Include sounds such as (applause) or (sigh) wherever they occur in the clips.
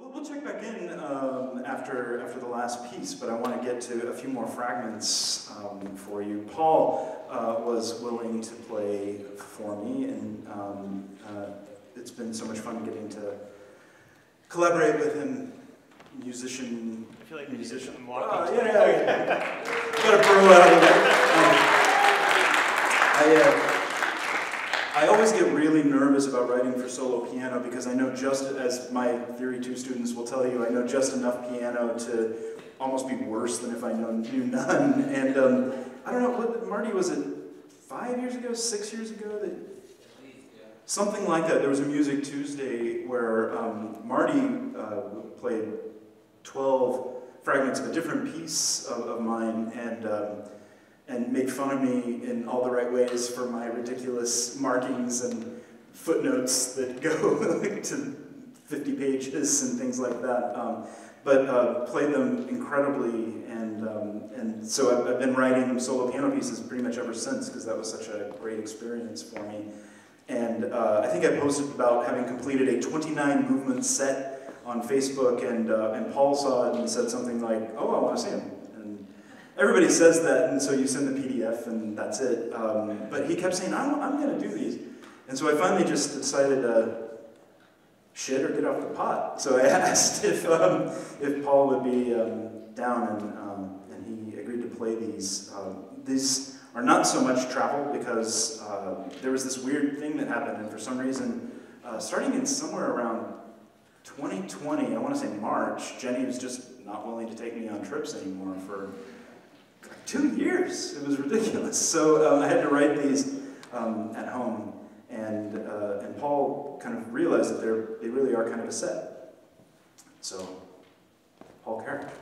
Well, we'll check back in um, after after the last piece, but I want to get to a few more fragments um, for you. Paul uh, was willing to play for me, and um, uh, it's been so much fun getting to collaborate with him, musician. I feel like musician. Ah, yeah, yeah, yeah. Got a pro out of there. Um, I, uh, I always get really nervous about writing for solo piano because I know just, as my Theory 2 students will tell you, I know just enough piano to almost be worse than if I knew none. (laughs) And um, I don't know, what, Marty, was it five years ago, six years ago that Something like that. There was a Music Tuesday where um, Marty uh, played 12 fragments of a different piece of, of mine and, um, and make fun of me in all the right ways for my ridiculous markings and footnotes that (laughs) go (laughs) to 50 pages and things like that. Um, but uh, played them incredibly, and, um, and so I've, I've been writing solo piano pieces pretty much ever since because that was such a great experience for me. And uh, I think I posted about having completed a 29 movement set on Facebook, and, uh, and Paul saw it and said something like, oh, I want to see him. Everybody says that, and so you send the PDF, and that's it. Um, but he kept saying, I'm, I'm going to do these. And so I finally just decided to shit or get off the pot. So I (laughs) asked if, um, if Paul would be um, down, and, um, and he agreed to play these. Um, these are not so much travel because uh, there was this weird thing that happened, and for some reason, uh, starting in somewhere around 2020, I want to say March, Jenny was just not willing to take me on trips anymore for two years. It was ridiculous. (laughs) So um, I had to write these um, at home, and uh, and Paul kind of realized that they're really are kind of a set. So, Paul Kerekes.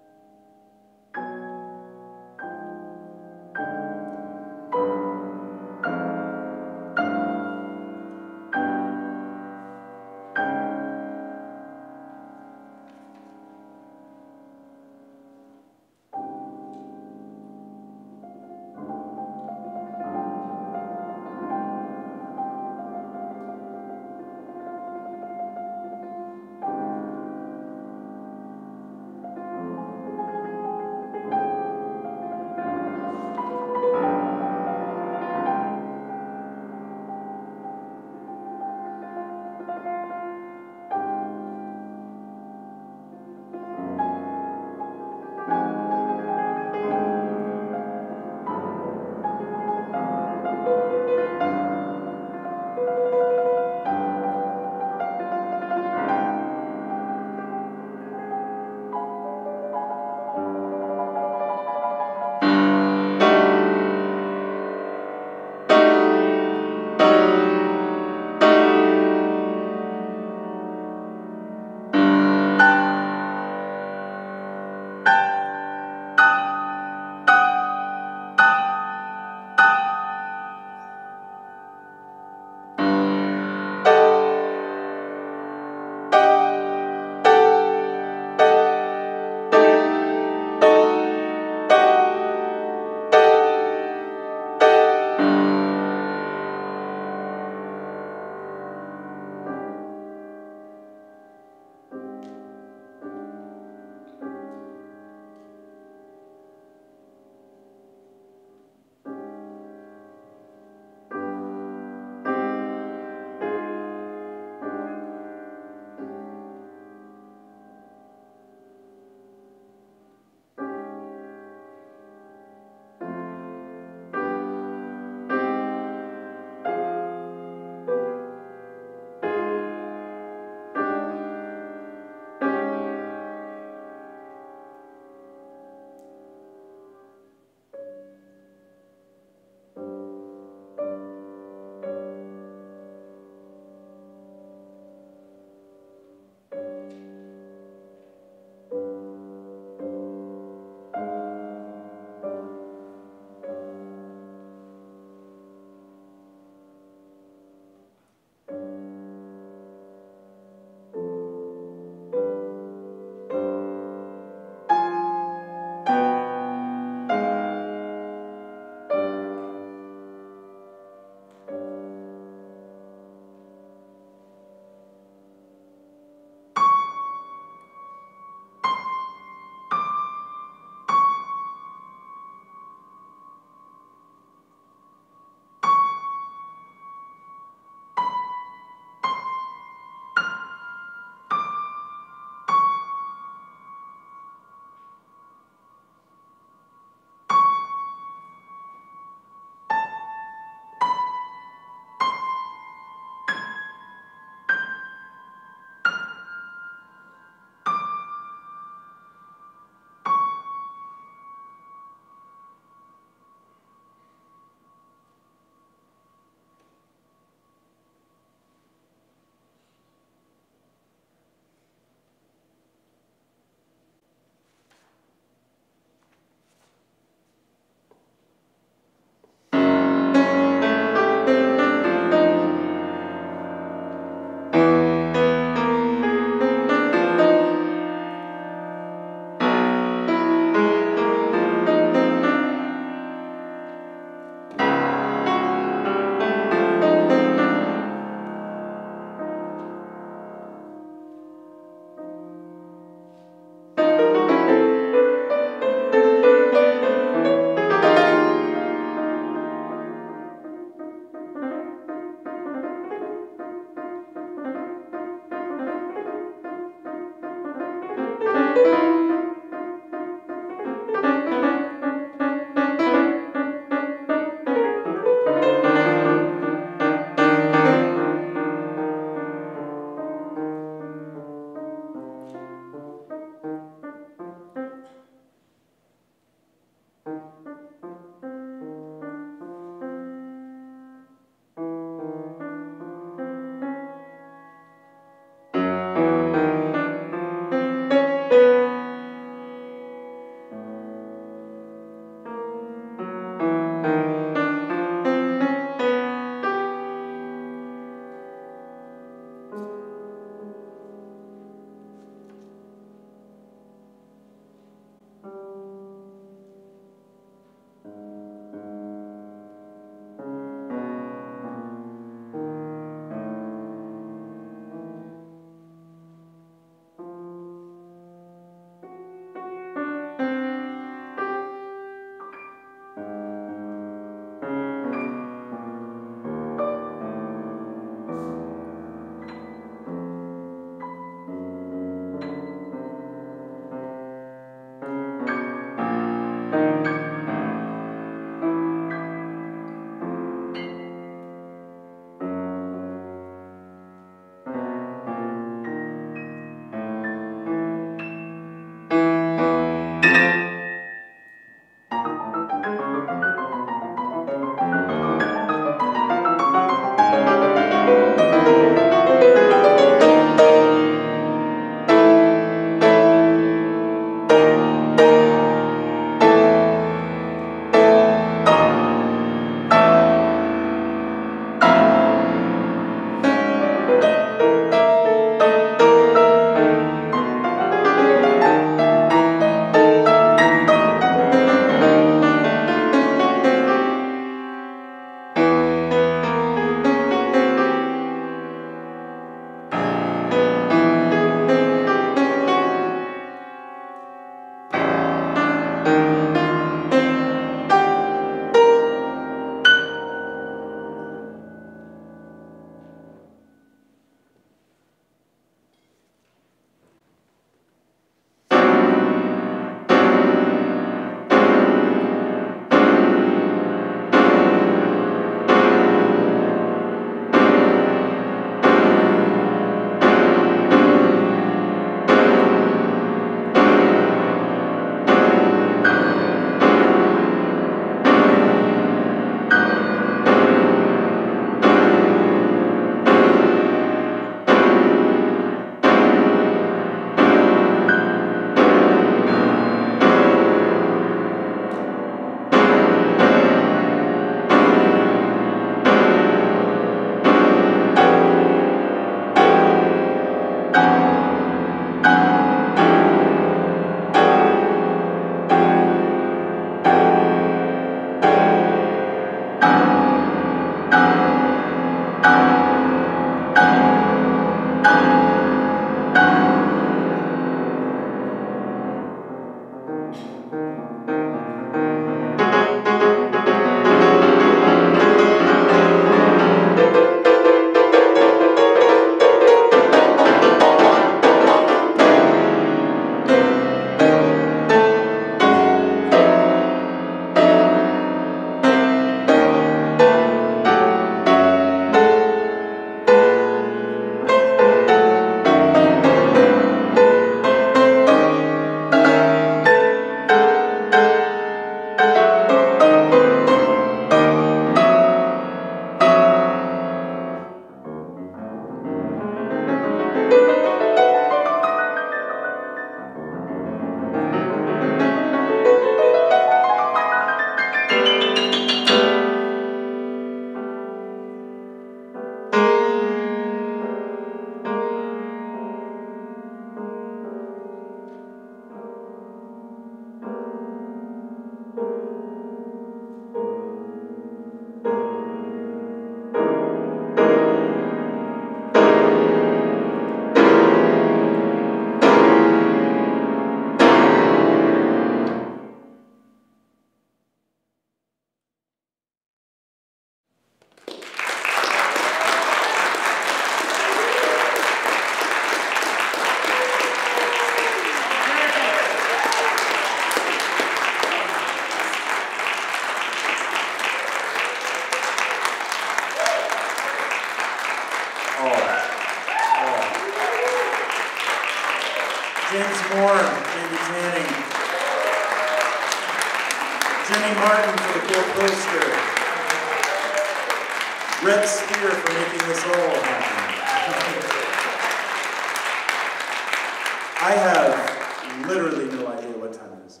Literally no idea what time it is.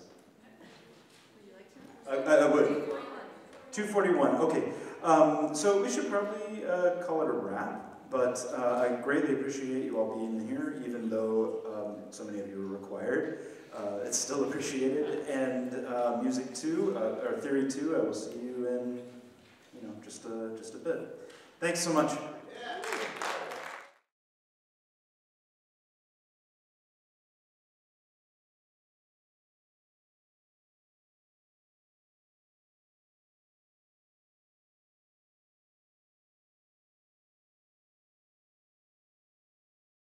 I, I, I would. 241, okay. Um, so we should probably uh, call it a wrap, but uh, I greatly appreciate you all being here, even though um, so many of you are required. Uh, it's still (laughs) appreciated. And uh, music two, uh, or theory two, I will see you in, you know, just a, just a bit. Thanks so much.